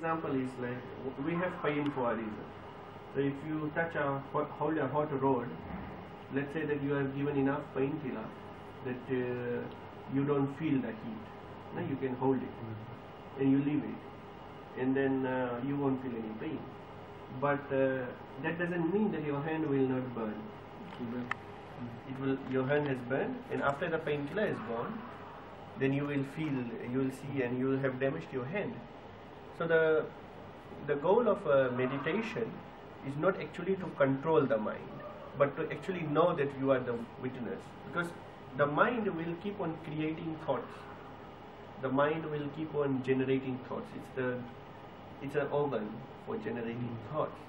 example is like we have pain for a reason. So if you touch a hot, hold a hot rod, let's say that you have given enough painkiller that uh, you don't feel the heat. No, you can hold it and you leave it, and then uh, you won't feel any pain. But uh, that doesn't mean that your hand will not burn. It will. Your hand has burned, and after the painkiller is gone, then you will feel, you will see, and you will have damaged your hand. So the the goal of uh, meditation is not actually to control the mind, but to actually know that you are the witness, because the mind will keep on creating thoughts. The mind will keep on generating thoughts. It's the it's an organ for generating thoughts.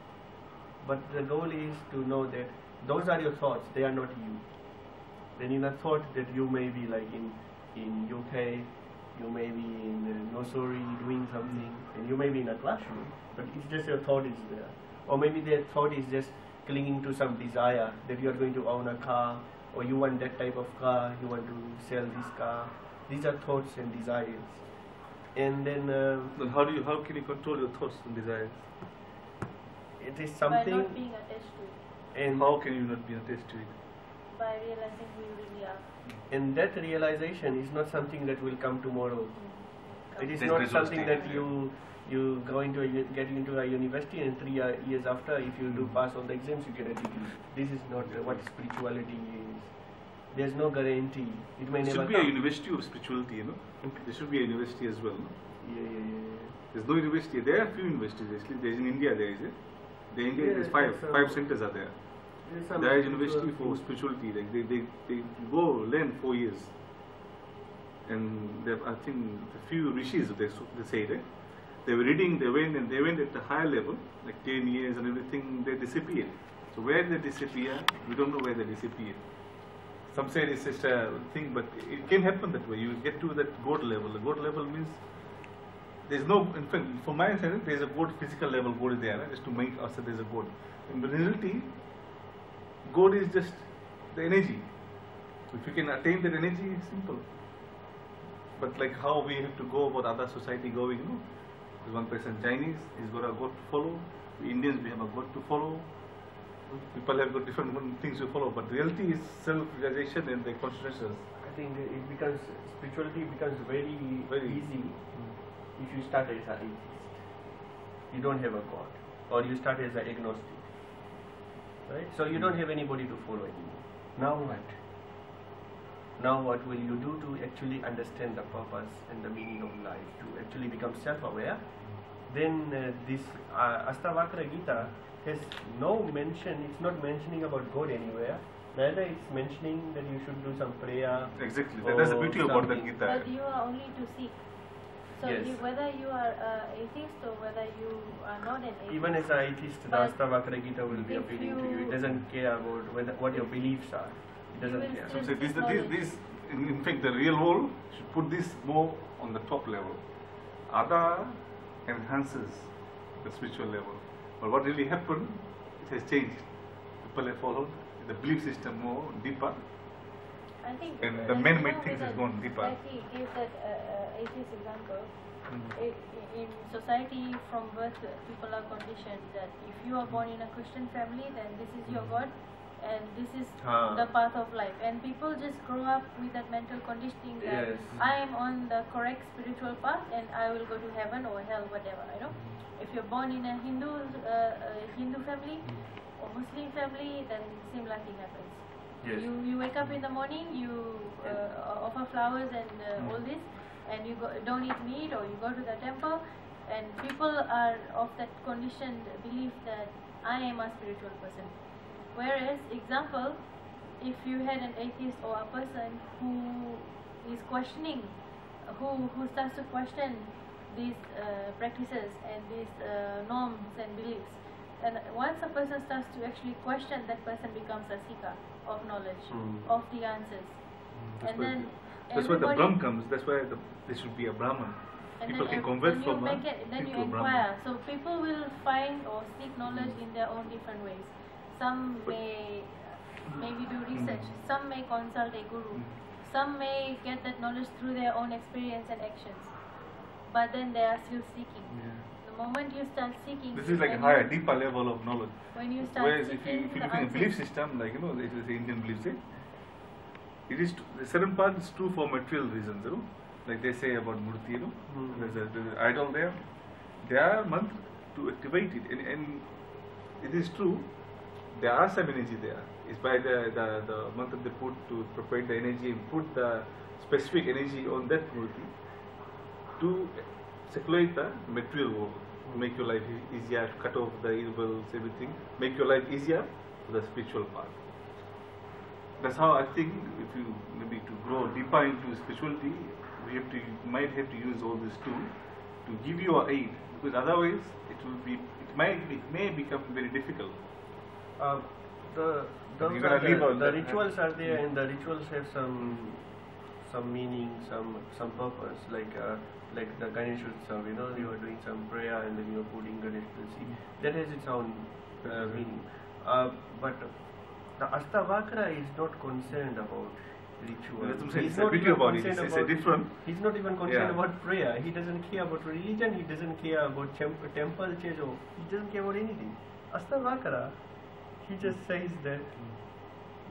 But the goal is to know that those are your thoughts, they are not you. Then in a thought that you may be like in in UK, you may be in uh, nursery doing something, you may be in a classroom, but it's just your thought is there. Or maybe their thought is just clinging to some desire that you are going to own a car, or you want that type of car, you want to sell this car. These are thoughts and desires. And then uh, Then how do you how can you control your thoughts and desires? it is something... By something, not being attached to it. and How can you not be attached to it? By realizing who you really are. and that realization is not something that will come tomorrow. It is not something that you you go into a, into a university and three uh, years after, if you do Mm. pass all the exams, you get a degree. This is not uh, what spirituality is. There's no guarantee. It may It never should be a university of spirituality, you know. Okay. There should be a university as well. No? Yeah, yeah, yeah, There's no university. There are few universities actually. There's in India there is it. The India Yeah, there's five five centers are there. There's some university for spirituality. Like they, they, they go learn four years. And they I think a few rishis they they say that eh? they were reading. They went and they went at a higher level, like ten years and everything. They disappeared. So where they disappear, we don't know where they disappear. Some say it's just a thing, but it can happen that way. You get to that God level. The God level means there's no, in fact, for my understanding, there's a God physical level, God is there, right? just to make us that there's a God. In reality, God is just the energy. If you can attain that energy, it's simple. But like how we have to go about other society going, you know, there's one person Chinese, he's got a God to follow. We Indians, we have a God to follow. People have got different things to follow, but reality is self-realization and the consciousness. I think it becomes spirituality becomes very, Very. easy if you start as an atheist. You don't have a god, or you start as an agnostic, right? So you hmm. don't have anybody to follow anymore. Now what? Now what will you do to actually understand the purpose and the meaning of life? To actually become self-aware? Then uh, this uh, Astavakra Gita has no mention. It's not mentioning about God anywhere. Neither it's mentioning that you should do some prayer. Exactly. That, that's the or beauty about the. Gita. But you are only to seek. So Yes. you, whether you are uh, atheist or whether you are not an atheist, Even as an atheist, the Astavakra Gita will be if appealing to you. It doesn't care about whether what your beliefs are. It doesn't will. So say this, seek this, this, in, in fact, the real world should put this more on the top level. Other enhances the spiritual level. But what really happened, it has changed. People have followed the belief system more deeper. I think And uh, the like, man-made you things has gone deeper. Like he gave that uh, uh, atheist example. I- in society, from birth, uh, people are conditioned that if you are born in a Christian family, then this is your God, and this is Ah. the path of life. And people just grow up with that mental conditioning that Yes. I am on the correct spiritual path, and I will go to heaven or hell, whatever. You know, if you're born in a Hindu uh, uh, Hindu family or Muslim family, then similar thing happens. Yes. You you wake up in the morning, you uh, offer flowers and uh, all this, and you go, don't eat meat or you go to the temple, and people are of that conditioned belief that I am a spiritual person. Whereas, example, if you had an atheist or a person who is questioning, who who starts to question these uh, practices and these uh, norms and beliefs, and once a person starts to actually question, that person becomes a seeker of knowledge, Mm. of the answers. That's and then that's where the Brahm comes. That's why the, there should be a Brahman. and People then, can convert then you from it, then you inquire. So people will find or seek knowledge in their own different ways. Some may maybe do research. Mm. Some may consult a guru. Mm. Some may get that knowledge through their own experience and actions. But then they are still seeking. Yeah. The moment you start seeking, This is like a higher, deeper level of knowledge. When you start Whereas if you, seeking if you the look in a belief system, like you know, it is the Indian belief system, it is t- a certain part is true for material reasons, you know, like they say about Murti, you know, Hmm. there's, a, there's an idol there. They are meant to activate it, and, and it is true. There are some energy there. It's by the the, the mantra they put to prepare the energy and put the specific energy on that Murti to circulate the material world, to make your life easier, to cut off the evils, everything, make your life easier for the spiritual part. That's how I think if you maybe to grow deeper into spirituality, we have to you might have to use all these tools to give you aid because otherwise it will be it might it may become very difficult. Uh, the those leave the, the rituals are there, and the rituals have some some meaning, some some purpose. Like uh, like the Ganesh Utsav, you know, you are doing some prayer and then you are putting Ganesh Tulsi. That has its own uh, meaning. Uh, but the Astavakra is not concerned about ritual. That's what I'm saying, He's not even about concerned about- different- He's not even concerned Yeah. about prayer. He doesn't care about religion. He doesn't care about temple church. Or he doesn't care about anything. Astavakara, he just says that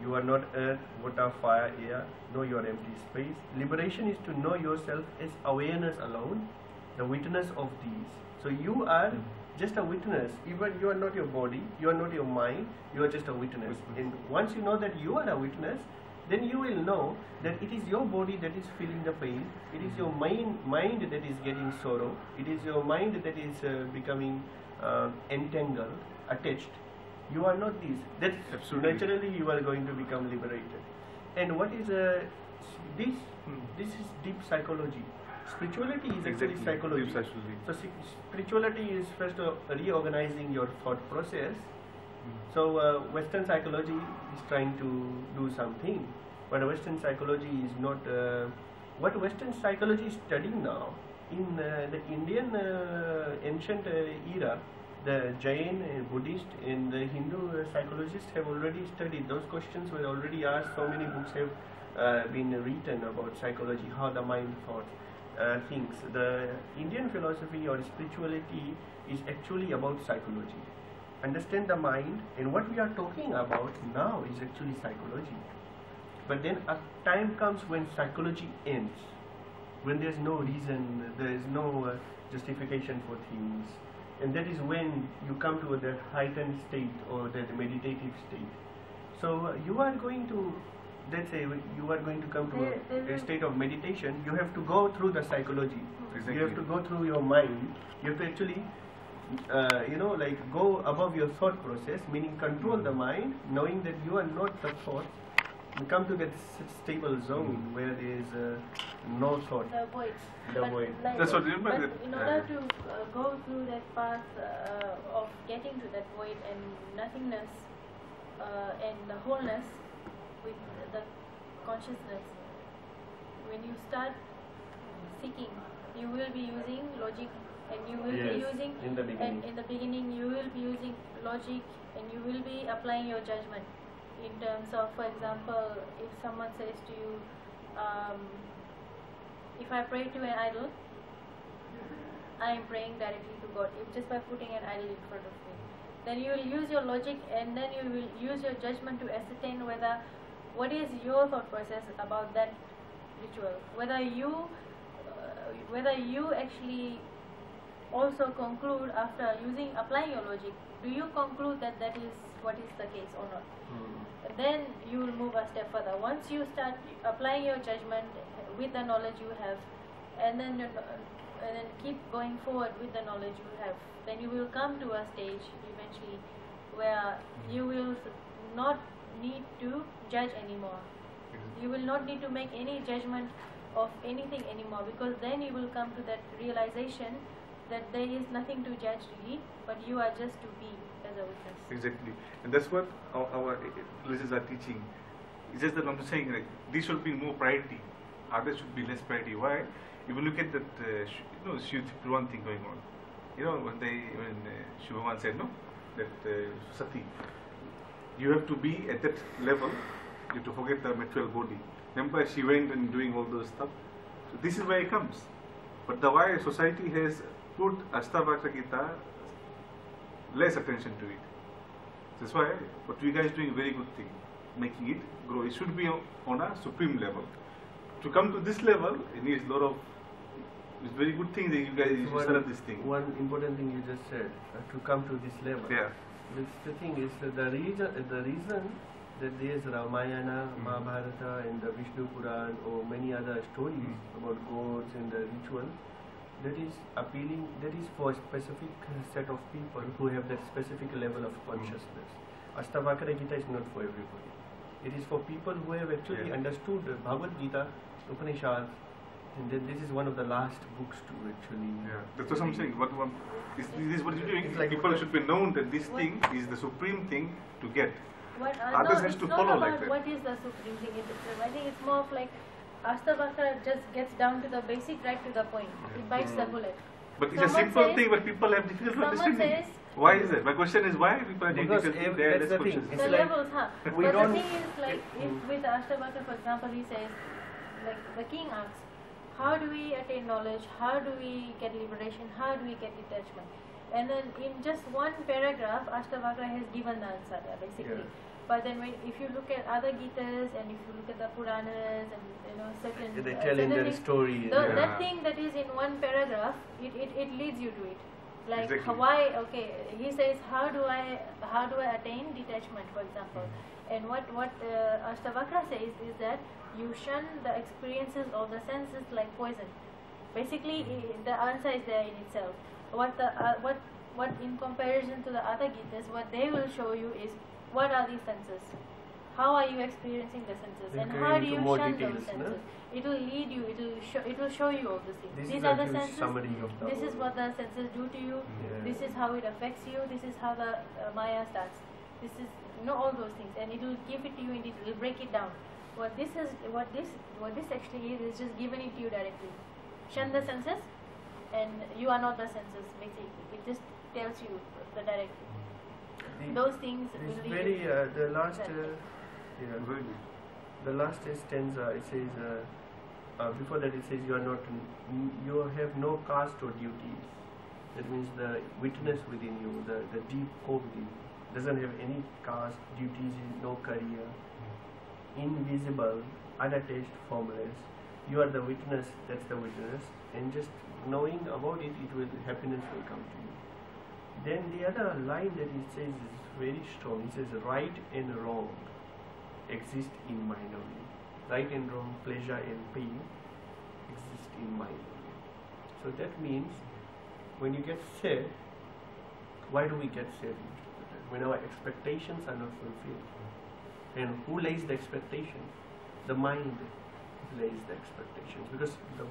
you are not earth, water, fire, air. Know your empty space. Liberation is to know yourself as awareness alone, the witness of these. So you are just a witness. Even you are not your body, you are not your mind. You are just a witness. And once you know that you are a witness, then you will know that it is your body that is feeling the pain. It is your mind, mind that is getting sorrow. It is your mind that is uh, becoming uh, entangled, attached. You are not this. That Absolutely. naturally you are going to become liberated. And what is uh, this? Hmm. This is deep psychology. Spirituality is actually Exactly, psychology. deep psychology. So si- spirituality is first uh, reorganizing your thought process. Hmm. So uh, Western psychology is trying to do something, but Western psychology is not. Uh, what Western psychology is studying now in uh, the Indian uh, ancient uh, era, the Jain, Buddhist, and the Hindu psychologists have already studied those questions. Were already asked. So many books have uh, been written about psychology, how the mind thought uh, things. The Indian philosophy or spirituality is actually about psychology. Understand the mind, and what we are talking about now is actually psychology. But then a time comes when psychology ends, when there's no reason, there is no uh, justification for things, and that is when you come to that heightened state or that meditative state. So uh, you are going to, let's say, you are going to come to a, a state of meditation. You have to go through the psychology. Exactly. You have to go through your mind. You have to actually, uh, you know, like go above your thought process, meaning control the mind, knowing that you are not the thought. You come to that stable zone Mm. where there is uh, no thought. the void. The but void. Like, That's what you but remember that, in uh, order to uh, go through that path uh, of getting to that void and nothingness uh, and the wholeness with the consciousness, when you start seeking, you will be using logic and you will be using in the beginning. and in the beginning you will be using logic and you will be applying your judgment in terms of for example if someone says to you um, if i pray to an idol i am praying directly to god. If just by putting an idol in front of me. Then you will use your logic and then you will use your judgment to ascertain whether what is your thought process about that ritual? Whether you uh, whether you actually also conclude after using applying your logic do you conclude that that is what is the case or not? Mm. then you will move a step further. Once you start applying your judgment with the knowledge you have and then you- and then keep going forward with the knowledge you have then you will come to a stage eventually where hmm. you will not need to judge anymore. Hmm. You will not need to make any judgment of anything anymore because then you will come to that realization that there is nothing to judge really but you are just to be as a witness Exactly, and that's what our, our religions are teaching. It's just that I'm saying like this should be more priority, others should be less priority. Why? If you look at that, uh, you know, Shiv one thing going on. You know when they when uh, Shubhaman said no, that uh, Sati, you have to be at that level. You have to forget the material body. Remember, she went and doing all those stuff. So this is where it comes. But the why society has put Ashtavakra Gita less attention to it. That's why what you guys doing a very good thing, making it grow. It should be on, a supreme level. To come to this level, it needs a lot of. It's very good thing that you guys you one, started this thing. One important thing you just said uh, to come to this level. Yeah. This, the thing is that the reason the reason that there is Ramayana, Mm. Mahabharata, and the Vishnu Puran or many other stories Mm. about gods and the ritual, that is appealing. That is for a specific uh, set of people who have that specific level of consciousness. Ashtavakra Gita is not for everybody. It is for people who have actually Yeah. understood Bhagavad Gita, Upanishads, and then this is one of the last books to actually. Yeah, that's what I'm saying. What, what is, this is what you're doing. It's like- People should be known that this What- thing is the supreme thing to get. What, uh, Others no, has to follow like that. what is the supreme thing. It, I think it's more of like Ashtavakra just gets down to the basic, right to the point. It bites the bullet. But it's a simple says- thing, but people have difficulty someone understanding. says- why is it? My question is why people are Because difficult. ev- They that's the thing. It's the like- levels, huh? we but don't- the thing is, like, if with Ashtavakra, for example, he says, like, the king asks, how do we attain knowledge? How do we get liberation? How do we get detachment? And then in just one paragraph, Ashtavakra has given the answer there, basically. Yeah. But then when, if you look at other Gitas and if you look at the Puranas and you know certain They uh, tell in their story. the, yeah. that thing that is in one paragraph, it, it, it leads you to it. Like Exactly. why? Okay, he says how do I how do I attain detachment, for example, Mm-hmm. and what what uh, Ashtavakra says is that you shun the experiences of the senses like poison. Basically, Mm-hmm. the answer is there in itself. What the uh, what what in comparison to the other Gitas, what they will show you is what are these senses. How are you experiencing the senses, and how do you shun details, those no? senses? It will lead you. It will show. It will show you all these things. This These are the senses. the This is what the senses do to you. Yeah. This is how it affects you. This is how the uh, Maya starts. This is you know all those things, and it will give it to you and. It will break it down. What this is, what this, what this actually is, is just given it to you directly. Shun the senses, and you are not the senses. Basically, it just tells you the directly. The- Those things This will lead very uh, the last uh, yeah, Very good. the last stanza it says uh, uh, before that it says you are not n- you have no caste or duties. That means the witness within you, the, the deep core within you, doesn't have any caste, duties, no career, invisible, unattached, formless. You are the witness, that's the witness, and just knowing about it, it will happiness will come to you. Then the other line that it says is very strong. It says right and wrong exist in mind only. Right and wrong, pleasure and pain exist in mind only. So that means when you get sad, why do we get sad? When our expectations are not fulfilled. And who lays the expectation? The mind lays the expectations because the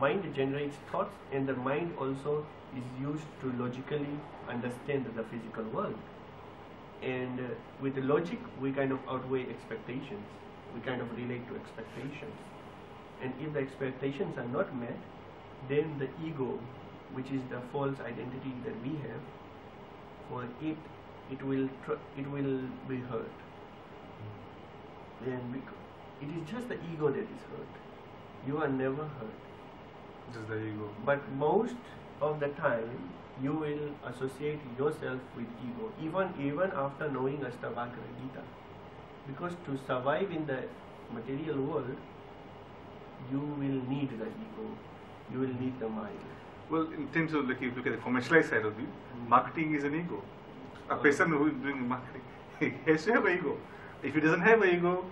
mind generates thoughts and the mind also is used to logically understand the physical world. And uh, with the logic, we kind of outweigh expectations. We kind of relate to expectations. And if the expectations are not met, then the ego, which is the false identity that we have, for it, it will tr- it will be hurt. Bec- it is just the ego that is hurt. You are never hurt. Just the ego. But most of the time, you will associate yourself with ego, even even after knowing Ashtavakra Gita. Because to survive in the material world, you will need the ego, you will need the mind. Well, in terms of like, if you look at the commercialized side of it, hmm. marketing is an ego. A oh, person who is doing marketing, he has to have an ego. If he doesn't have an ego,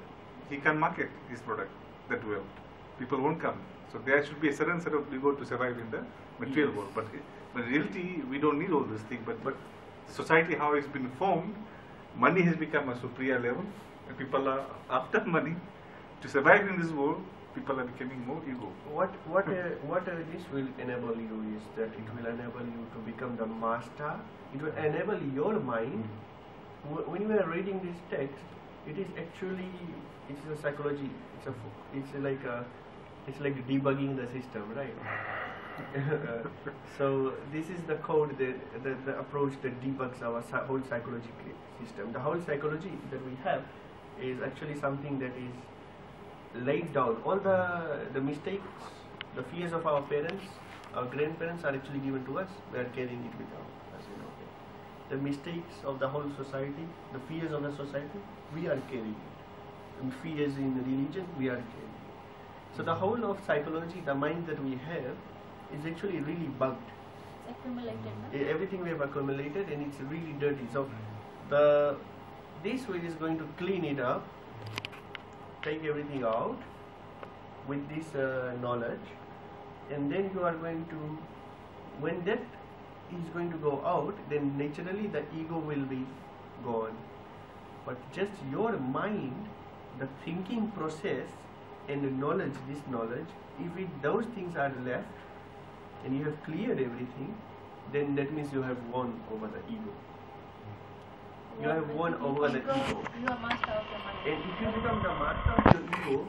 he can't market his product that well. People won't come. So there should be a certain set of ego to survive in the material Yes. world. But, but in reality, we don't need all these things. But, but society, how it's been formed, money has become a superior level, and people are after money. To survive in this world, people are becoming more ego. What what uh, what uh, this will enable you is that it will enable you to become the master. It will enable your mind. When you are reading this text, it is actually it's a psychology. It's a it's like a it's like debugging the system, right? So this is the code that the, the approach that debugs our whole psychological system. The whole psychology that we have is actually something that is laid down. All the the mistakes, the fears of our parents, Our grandparents are actually given to us. We are carrying it with us. The mistakes of the whole society, the fears of the society, we are carrying it. And fears in religion, we are carrying it. So the whole of psychology, the mind that we have, is actually really bugged. It's accumulated. No? Everything we have accumulated, and it's really dirty. So the this way is going to clean it up, take everything out with this uh, knowledge, and then you are going to, when that is going to go out, then naturally the ego will be gone. But just your mind, the thinking process, and the knowledge, this knowledge, if it, those things are left, and you have cleared everything, then that means you have won over the ego. You have won over the ego. You are master of your mind. And if you become the master of your ego,